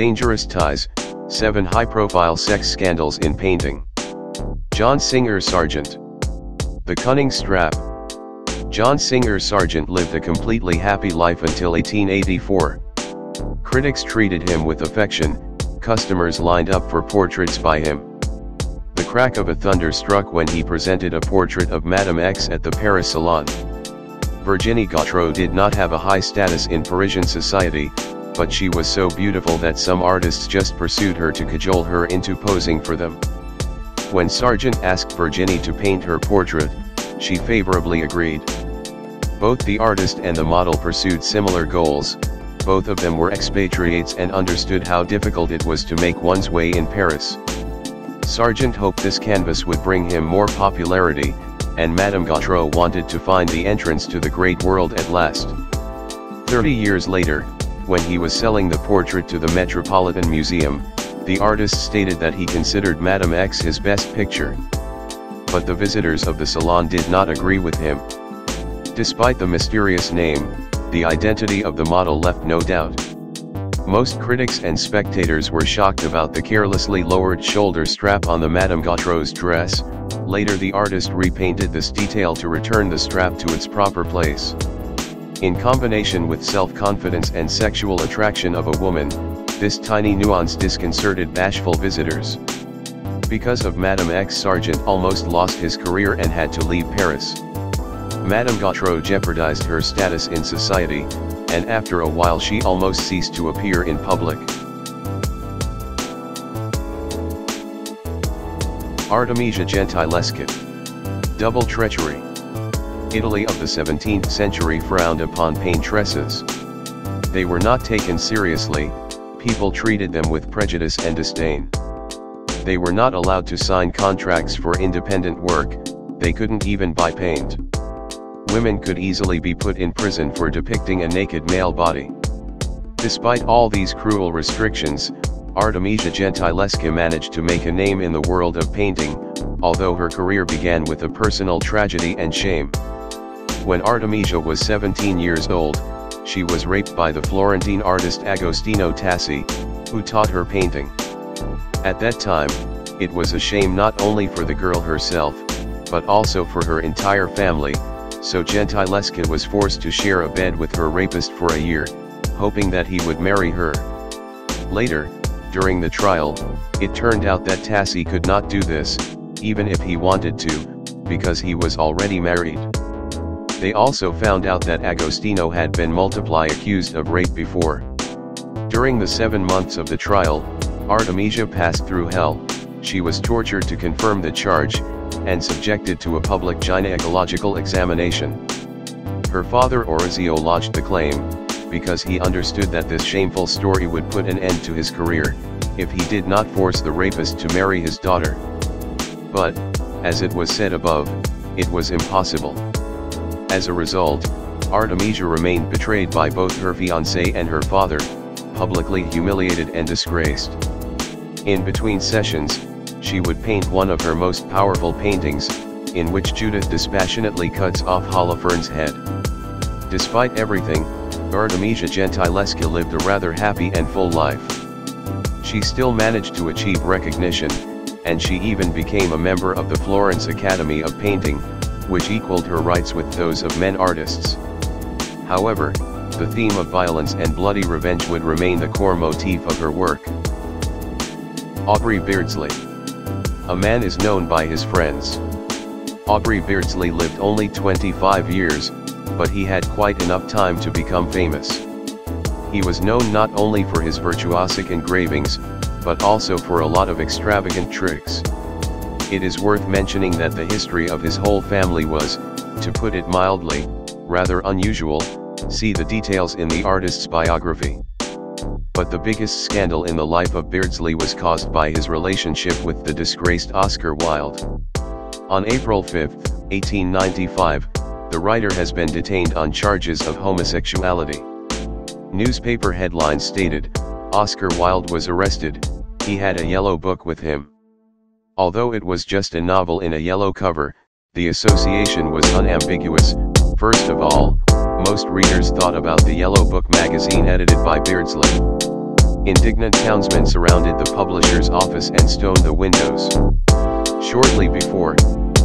Dangerous Ties, 7 High-Profile Sex Scandals in Painting. John Singer Sargent. The Cunning Strap. John Singer Sargent lived a completely happy life until 1884. Critics treated him with affection, customers lined up for portraits by him. The crack of a thunder struck when he presented a portrait of Madame X at the Paris Salon. Virginie Gautreau did not have a high status in Parisian society, but she was so beautiful that some artists just pursued her to cajole her into posing for them. When Sargent asked Virginie to paint her portrait, she favorably agreed. Both the artist and the model pursued similar goals, both of them were expatriates and understood how difficult it was to make one's way in Paris. Sargent hoped this canvas would bring him more popularity, and Madame Gautreau wanted to find the entrance to the great world at last. Thirty years later, when he was selling the portrait to the Metropolitan Museum, the artist stated that he considered Madame X his best picture. But the visitors of the salon did not agree with him. Despite the mysterious name, the identity of the model left no doubt. Most critics and spectators were shocked about the carelessly lowered shoulder strap on the Madame Gautreau's dress, later the artist repainted this detail to return the strap to its proper place. In combination with self-confidence and sexual attraction of a woman, this tiny nuance disconcerted bashful visitors. Because of Madame X Sargent almost lost his career and had to leave Paris. Madame Gautreau jeopardized her status in society, and after a while she almost ceased to appear in public. Artemisia Gentileschi. Double treachery. Italy of the 17th century frowned upon paintresses. They were not taken seriously, people treated them with prejudice and disdain. They were not allowed to sign contracts for independent work, they couldn't even buy paint. Women could easily be put in prison for depicting a naked male body. Despite all these cruel restrictions, Artemisia Gentileschi managed to make a name in the world of painting, although her career began with a personal tragedy and shame. When Artemisia was 17 years old, she was raped by the Florentine artist Agostino Tassi, who taught her painting. At that time, it was a shame not only for the girl herself, but also for her entire family, so Gentileschi was forced to share a bed with her rapist for a year, hoping that he would marry her. Later, during the trial, it turned out that Tassi could not do this, even if he wanted to, because he was already married. They also found out that Agostino had been multiply accused of rape before. During the seven months of the trial, Artemisia passed through hell, she was tortured to confirm the charge, and subjected to a public gynecological examination. Her father Orazio lodged the claim, because he understood that this shameful story would put an end to his career, if he did not force the rapist to marry his daughter. But, as it was said above, it was impossible. As a result, Artemisia remained betrayed by both her fiancé and her father, publicly humiliated and disgraced. In between sessions, she would paint one of her most powerful paintings, in which Judith dispassionately cuts off Holofernes' head. Despite everything, Artemisia Gentileschi lived a rather happy and full life. She still managed to achieve recognition, and she even became a member of the Florence Academy of Painting, which equaled her rights with those of men artists. However, the theme of violence and bloody revenge would remain the core motif of her work. Aubrey Beardsley A man is known by his friends. Aubrey Beardsley lived only 25 years, but he had quite enough time to become famous. He was known not only for his virtuosic engravings, but also for a lot of extravagant tricks. It is worth mentioning that the history of his whole family was, to put it mildly, rather unusual, see the details in the artist's biography. But the biggest scandal in the life of Beardsley was caused by his relationship with the disgraced Oscar Wilde. On April 5, 1895, the writer has been detained on charges of homosexuality. Newspaper headlines stated, Oscar Wilde was arrested, he had a yellow book with him. Although it was just a novel in a yellow cover, the association was unambiguous, first of all, most readers thought about the Yellow Book magazine edited by Beardsley. Indignant townsmen surrounded the publisher's office and stoned the windows. Shortly before,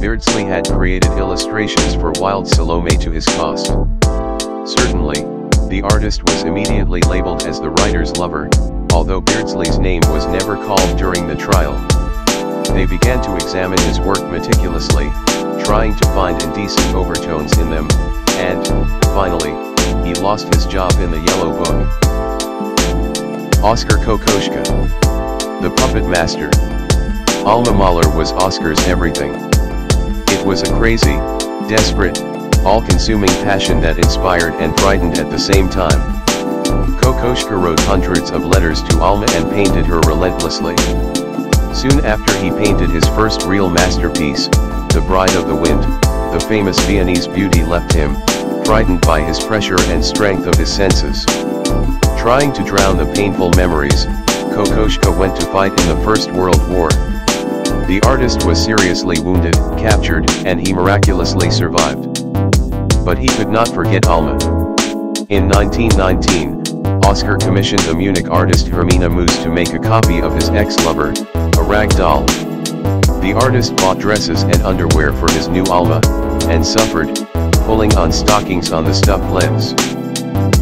Beardsley had created illustrations for Wilde Salome to his cost. Certainly, the artist was immediately labeled as the writer's lover, although Beardsley's name was never called during the trial. They began to examine his work meticulously, trying to find indecent overtones in them, and, finally, he lost his job in the Yellow Book. Oskar Kokoschka. The Puppet Master. Alma Mahler was Oskar's everything. It was a crazy, desperate, all-consuming passion that inspired and frightened at the same time. Kokoschka wrote hundreds of letters to Alma and painted her relentlessly. Soon after he painted his first real masterpiece, The Bride of the Wind, the famous Viennese beauty left him, frightened by his pressure and strength of his senses. Trying to drown the painful memories, Kokoschka went to fight in the First World War. The artist was seriously wounded, captured, and he miraculously survived. But he could not forget Alma. In 1919, Oskar commissioned the Munich artist Hermine Moos to make a copy of his ex-lover, a rag doll. The artist bought dresses and underwear for his new Alma, and suffered, pulling on stockings on the stuffed limbs.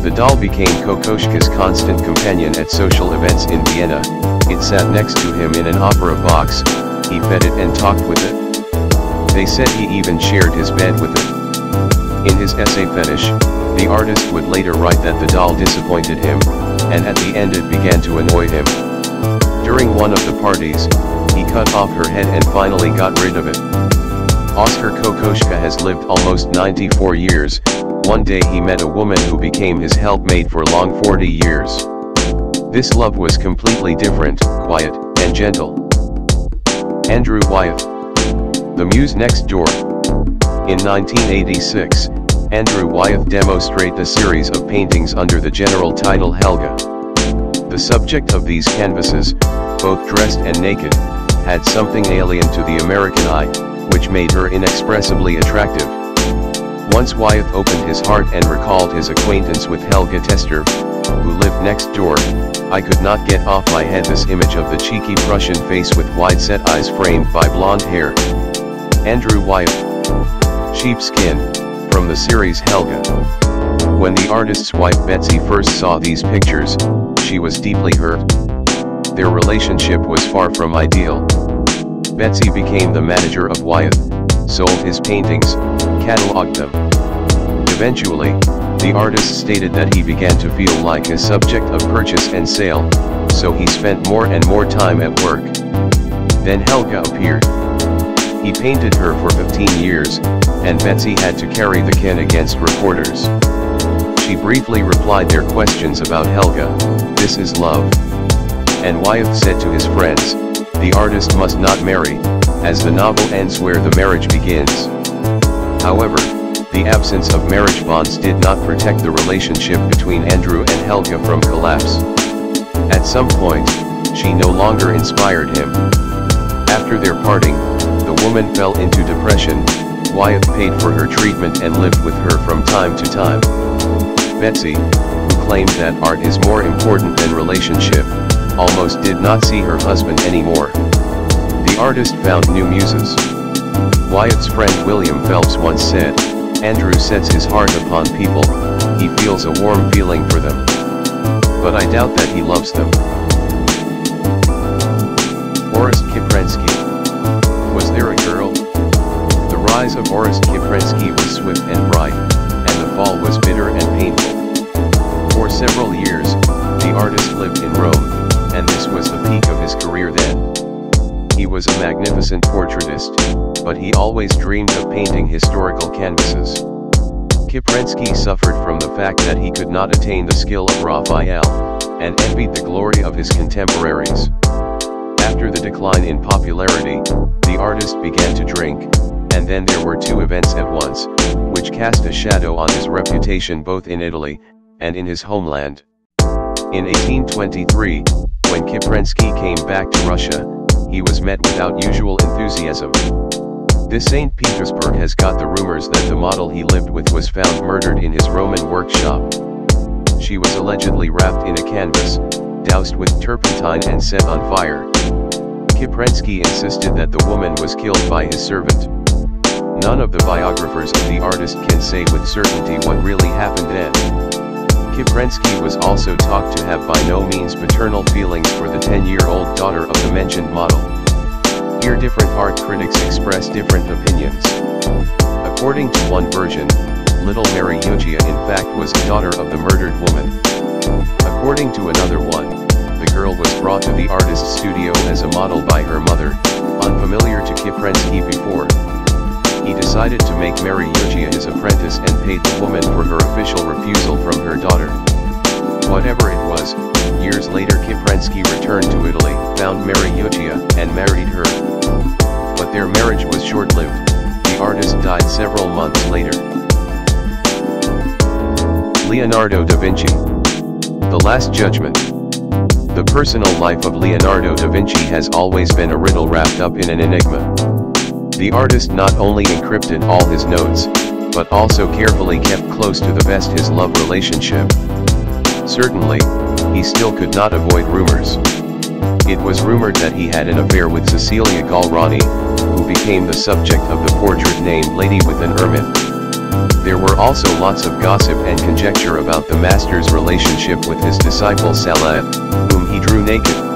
The doll became Kokoschka's constant companion at social events in Vienna, it sat next to him in an opera box, he fed it and talked with it. They said he even shared his bed with it. In his essay Fetish, the artist would later write that the doll disappointed him, and at the end it began to annoy him. During one of the parties, he cut off her head and finally got rid of it. Oskar Kokoschka has lived almost 94 years, one day he met a woman who became his helpmate for long 40 years. This love was completely different, quiet, and gentle. Andrew Wyeth. The Muse Next Door. In 1986, Andrew Wyeth demonstrated a series of paintings under the general title Helga. The subject of these canvases, both dressed and naked, had something alien to the American eye, which made her inexpressibly attractive. Once Wyeth opened his heart and recalled his acquaintance with Helga Testorf, who lived next door, I could not get off my head this image of the cheeky Prussian face with wide-set eyes framed by blonde hair. Andrew Wyeth. Sheepskin, from the series Helga. When the artist's wife Betsy first saw these pictures, she was deeply hurt. Their relationship was far from ideal. Betsy became the manager of Wyeth, sold his paintings, catalogued them. Eventually, the artist stated that he began to feel like a subject of purchase and sale, so he spent more and more time at work. Then Helga appeared. He painted her for 15 years, and Betsy had to carry the can against reporters. She briefly replied their questions about Helga, this is love. And Wyeth said to his friends, the artist must not marry, as the novel ends where the marriage begins. However, the absence of marriage bonds did not protect the relationship between Andrew and Helga from collapse. At some point, she no longer inspired him. After their parting, the woman fell into depression, Wyeth paid for her treatment and lived with her from time to time. Betsy, who claimed that art is more important than relationship, almost did not see her husband anymore. The artist found new muses. Wyeth's friend William Phelps once said, Andrew sets his heart upon people, he feels a warm feeling for them. But I doubt that he loves them. Orest Kiprensky. Was there a girl? The rise of Orest Kiprensky was swift and bright, fall was bitter and painful. For several years, the artist lived in Rome, and this was the peak of his career then. He was a magnificent portraitist, but he always dreamed of painting historical canvases. Kiprensky suffered from the fact that he could not attain the skill of Raphael, and envied the glory of his contemporaries. After the decline in popularity, the artist began to drink, and then there were two events at once, which cast a shadow on his reputation both in Italy, and in his homeland. In 1823, when Kiprensky came back to Russia, he was met without usual enthusiasm. This St. Petersburg has got the rumors that the model he lived with was found murdered in his Roman workshop. She was allegedly wrapped in a canvas, doused with turpentine and set on fire. Kiprensky insisted that the woman was killed by his servant. None of the biographers of the artist can say with certainty what really happened then. Kiprensky was also talked to have by no means paternal feelings for the 10-year-old daughter of the mentioned model. Here different art critics express different opinions. According to one version, little Mariuccia in fact was a daughter of the murdered woman. According to another one, the girl was brought to the artist's studio as a model by her mother, unfamiliar to Kiprensky before. He decided to make Mariuccia his apprentice and paid the woman for her official refusal from her daughter. Whatever it was, years later Kiprensky returned to Italy, found Mariuccia, and married her. But their marriage was short-lived, the artist died several months later. Leonardo da Vinci The Last Judgment The personal life of Leonardo da Vinci has always been a riddle wrapped up in an enigma. The artist not only encrypted all his notes, but also carefully kept close to the vest his love relationship. Certainly, he still could not avoid rumors. It was rumored that he had an affair with Cecilia Gallerani, who became the subject of the portrait named Lady with an Ermine. There were also lots of gossip and conjecture about the master's relationship with his disciple Salai, whom he drew naked.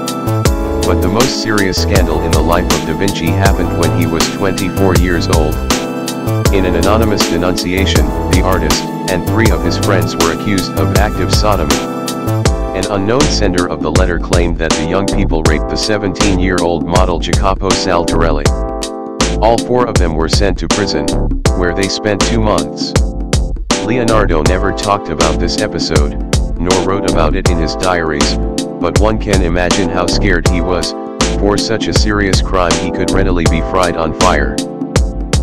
But the most serious scandal in the life of Da Vinci happened when he was 24 years old. In an anonymous denunciation, the artist, and three of his friends were accused of active sodomy. An unknown sender of the letter claimed that the young people raped the 17-year-old model Jacopo Saltarelli. All four of them were sent to prison, where they spent two months. Leonardo never talked about this episode, nor wrote about it in his diaries, but one can imagine how scared he was, for such a serious crime he could readily be fried on fire.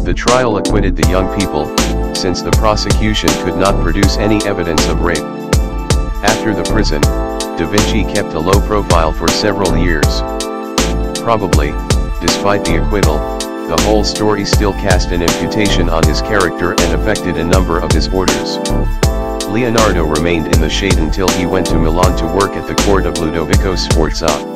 The trial acquitted the young people, since the prosecution could not produce any evidence of rape. After the prison, Da Vinci kept a low profile for several years. Probably, despite the acquittal, the whole story still cast an imputation on his character and affected a number of his orders. Leonardo remained in the shade until he went to Milan to work at the court of Ludovico Sforza.